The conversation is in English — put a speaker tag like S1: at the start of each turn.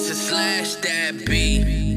S1: Lisa slash that beat.